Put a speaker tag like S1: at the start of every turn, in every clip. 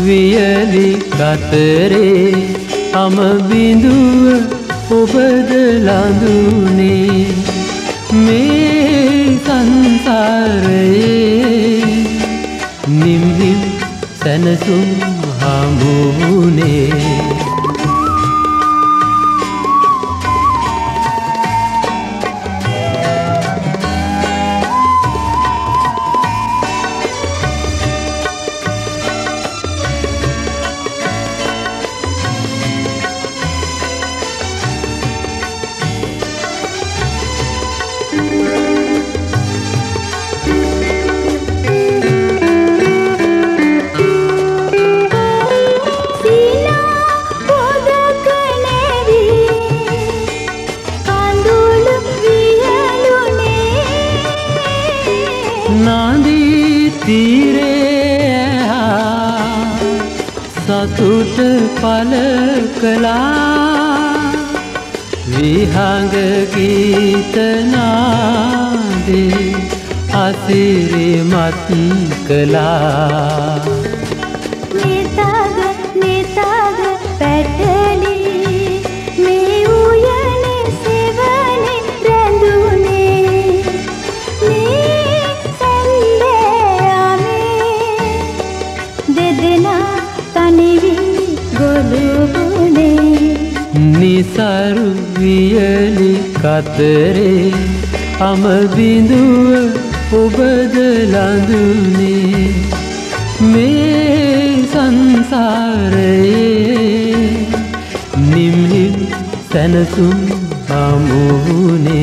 S1: වියලි කතරේ අම බිඳුව ඔබද ලඳුනේ මේ සංසාරයේ නිම්හිම් සැනසුම් හමුුණේ නදී තීරේ සතුට පල කලා විහඟ ගීතනාදේ අසිරිමත් කලා නිසරු වියලි කතරේ අම බිඳුව ඔබද ලඳුනේ මේ සංසාරයේ නිම්හිම් සැනසුම් හමුුණේ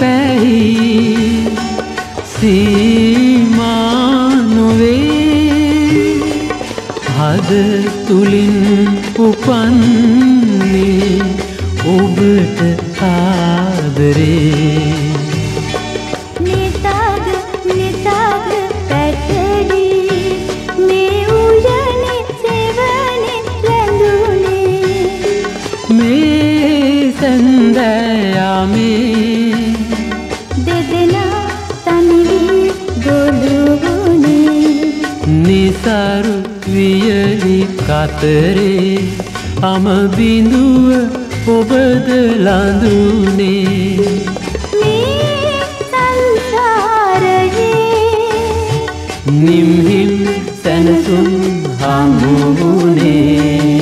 S1: පැහි සීමානුවේ හද තුළින් උපන්නේ ඔබට ආදරේ.
S2: නිතග නිතග පැටලි මේ උයනෙ සෙවනෙ රැඳුනේ.
S1: මේ සැන්දෑයාමේ නිසරු වියලි කතරේ අම බිඳුව ඔබද ලඳුනේ
S2: මේ සංසාරයේ
S1: නිම්හිම් සැනසුම් හමුුණේ